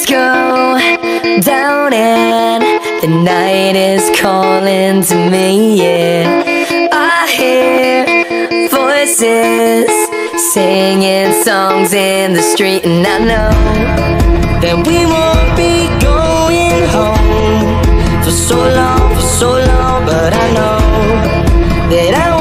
Let's go down and the night is calling to me, yeah. I hear voices singing songs in the street, and I know that we won't be going home for so long, for so long, but I know that I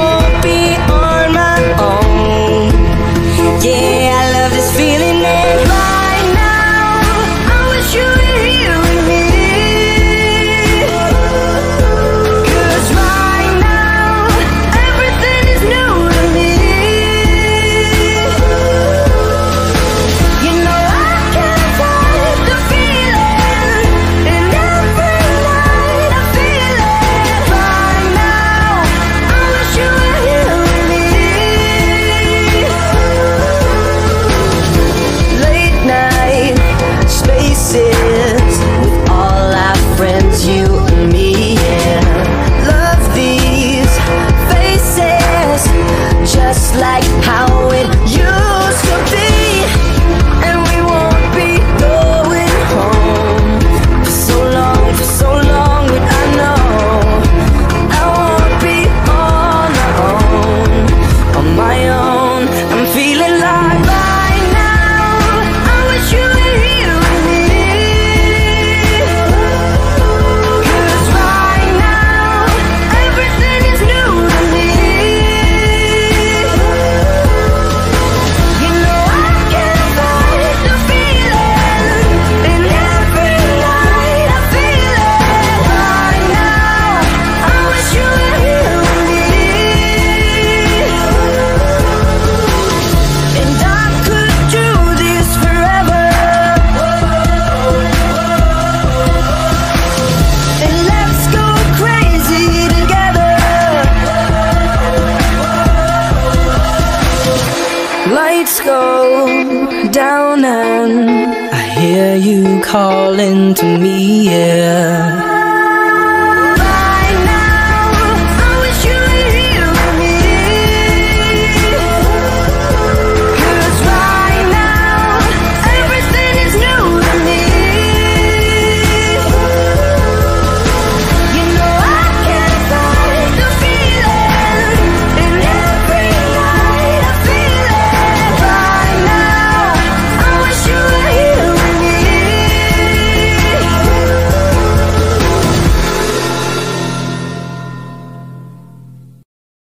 lights go down and I hear you calling to me, yeah.